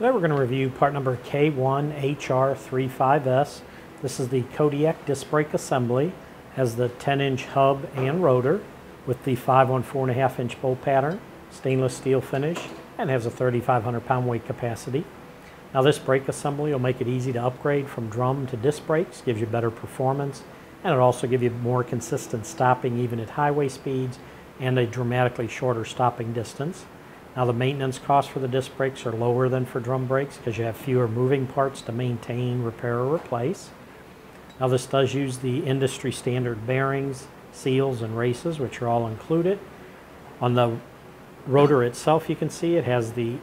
Today we're going to review part number K1HR35S. This is the Kodiak disc brake assembly. Has the 10 inch hub and rotor with the 514.5 inch bolt pattern, stainless steel finish, and has a 3,500 pound weight capacity. Now this brake assembly will make it easy to upgrade from drum to disc brakes, gives you better performance, and it'll also give you more consistent stopping even at highway speeds and a dramatically shorter stopping distance. Now the maintenance costs for the disc brakes are lower than for drum brakes because you have fewer moving parts to maintain, repair, or replace. Now this does use the industry standard bearings, seals, and races, which are all included. On the rotor itself, you can see it has the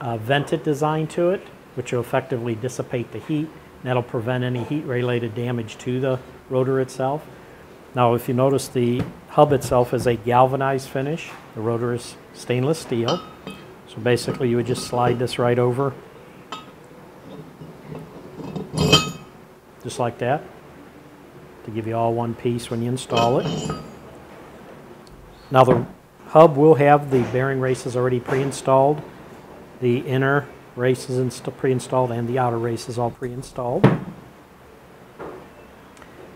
uh, vented design to it, which will effectively dissipate the heat. And that'll prevent any heat-related damage to the rotor itself. Now, if you notice, the hub itself is a galvanized finish. The rotor is stainless steel. So basically, you would just slide this right over, just like that, to give you all one piece when you install it. Now, the hub will have the bearing races already pre-installed. The inner races pre-installed and the outer races all pre-installed.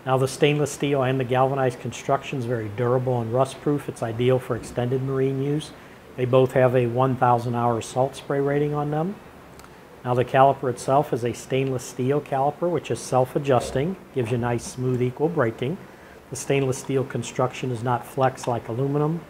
Now the stainless steel and the galvanized construction is very durable and rust proof. It's ideal for extended marine use. They both have a 1,000 hour salt spray rating on them. Now the caliper itself is a stainless steel caliper which is self-adjusting, gives you nice smooth equal braking. The stainless steel construction is not flex like aluminum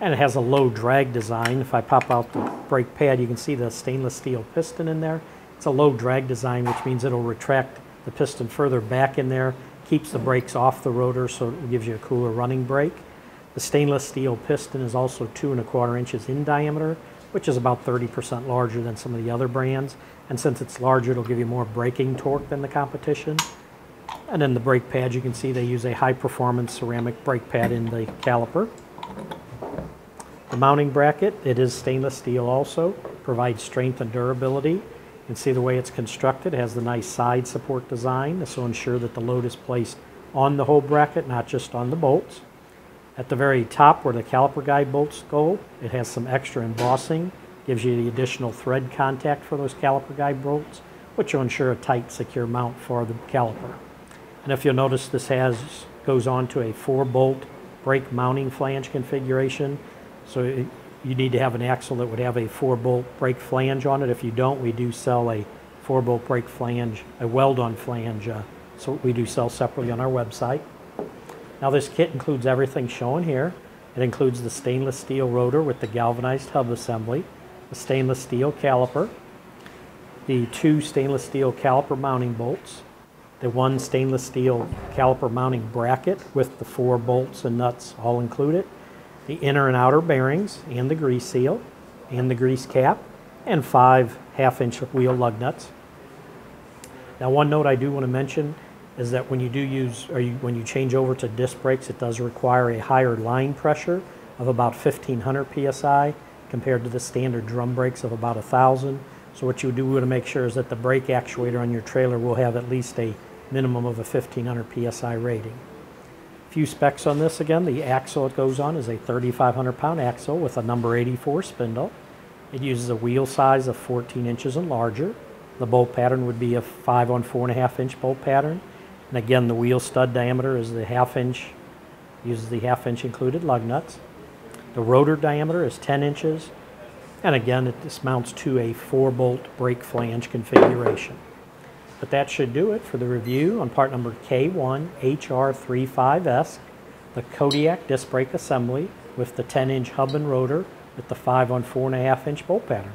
and it has a low drag design. If I pop out the brake pad you can see the stainless steel piston in there. It's a low drag design which means it'll retract the piston further back in there keeps the brakes off the rotor so it gives you a cooler running brake. The stainless steel piston is also two and a quarter inches in diameter, which is about 30% larger than some of the other brands. And since it's larger, it'll give you more braking torque than the competition. And then the brake pad, you can see they use a high performance ceramic brake pad in the caliper. The mounting bracket, it is stainless steel also, provides strength and durability. Can see the way it's constructed. It has the nice side support design. Will ensure that the load is placed on the whole bracket, not just on the bolts. At the very top where the caliper guide bolts go, it has some extra embossing. Gives you the additional thread contact for those caliper guide bolts, which will ensure a tight, secure mount for the caliper. And if you'll notice, this has goes on to a four bolt brake mounting flange configuration. So you need to have an axle that would have a four bolt brake flange on it. If you don't, we do sell a four bolt brake flange, a weld on flange. Uh, so we do sell separately on our website. Now this kit includes everything shown here. It includes the stainless steel rotor with the galvanized hub assembly, the stainless steel caliper, the two stainless steel caliper mounting bolts, the one stainless steel caliper mounting bracket with the four bolts and nuts all included, the inner and outer bearings and the grease seal and the grease cap and five half inch wheel lug nuts. Now one note I do want to mention is that when you do use or you, when you change over to disc brakes it does require a higher line pressure of about 1500 psi compared to the standard drum brakes of about 1000 so what you do want to make sure is that the brake actuator on your trailer will have at least a minimum of a 1500 psi rating few specs on this again. The axle it goes on is a 3,500 pound axle with a number 84 spindle. It uses a wheel size of 14 inches and larger. The bolt pattern would be a 5 on 4.5 inch bolt pattern. And again, the wheel stud diameter is the half inch, uses the half inch included lug nuts. The rotor diameter is 10 inches. And again, it dismounts to a 4 bolt brake flange configuration. But that should do it for the review on part number K1HR35S, the Kodiak disc brake assembly with the 10 inch hub and rotor with the 5 on 4.5 inch bolt pattern.